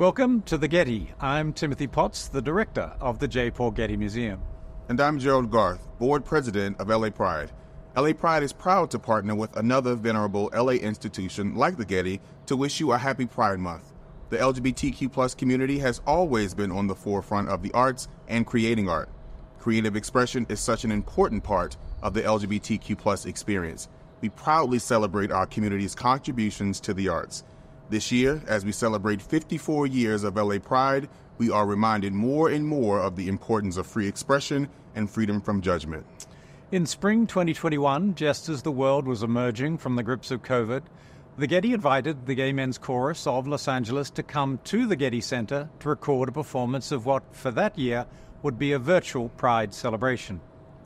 Welcome to the Getty. I'm Timothy Potts, the director of the J. Paul Getty Museum. And I'm Gerald Garth, board president of LA Pride. LA Pride is proud to partner with another venerable LA institution like the Getty to wish you a happy Pride Month. The LGBTQ plus community has always been on the forefront of the arts and creating art. Creative expression is such an important part of the LGBTQ plus experience. We proudly celebrate our community's contributions to the arts. This year, as we celebrate 54 years of LA Pride, we are reminded more and more of the importance of free expression and freedom from judgment. In spring 2021, just as the world was emerging from the grips of COVID, the Getty invited the Gay Men's Chorus of Los Angeles to come to the Getty Center to record a performance of what, for that year, would be a virtual Pride celebration.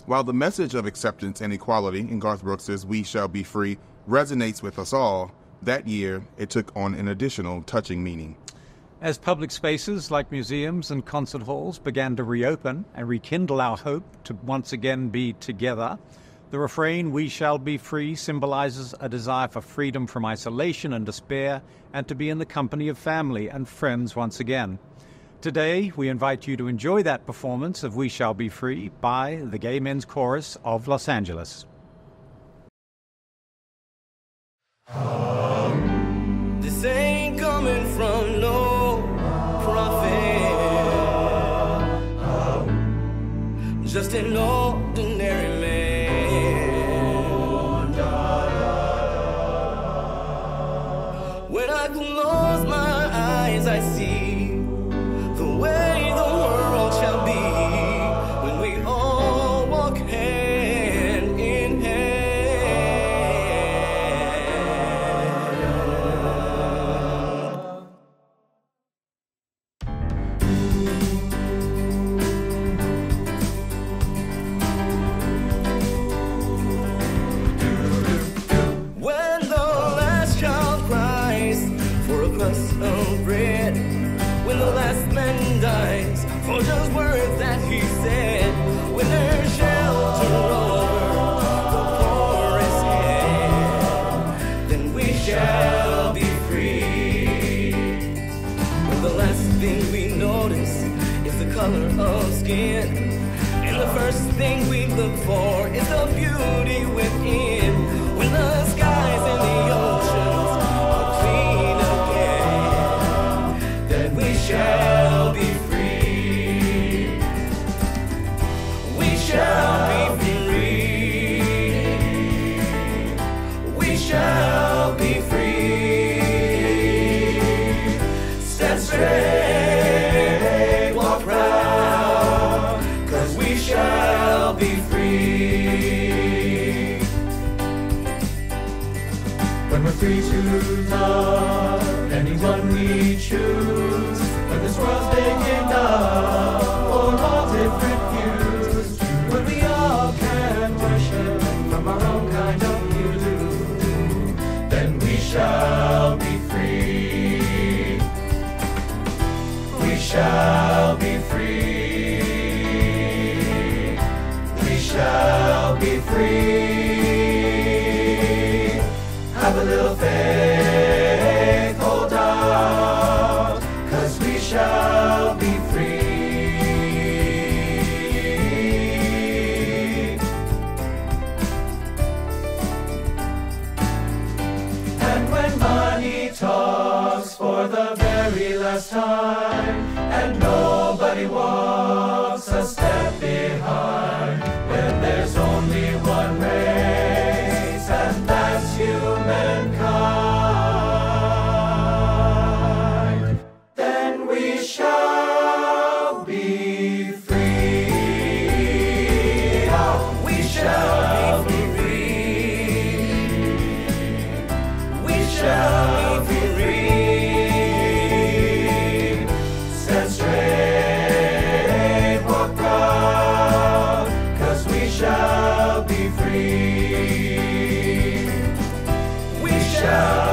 While the message of acceptance and equality in Garth Brooks's We Shall Be Free resonates with us all, that year, it took on an additional touching meaning. As public spaces like museums and concert halls began to reopen and rekindle our hope to once again be together, the refrain, We Shall Be Free, symbolizes a desire for freedom from isolation and despair and to be in the company of family and friends once again. Today, we invite you to enjoy that performance of We Shall Be Free by the Gay Men's Chorus of Los Angeles. Just for just words that he said, when there's shelter over the poorest head, then we shall be free. The last thing we notice is the color of skin. And the first thing we look for is the beauty free to love uh, anyone we choose. When this world's big enough for all different views. When we all can worship from our own kind of view. Then we shall be free. We shall be free. We shall be free. last time, and nobody walks a step behind when there's only one race, and that's humankind. Then we shall be free. Oh, we shall be free. We shall. free. We shall.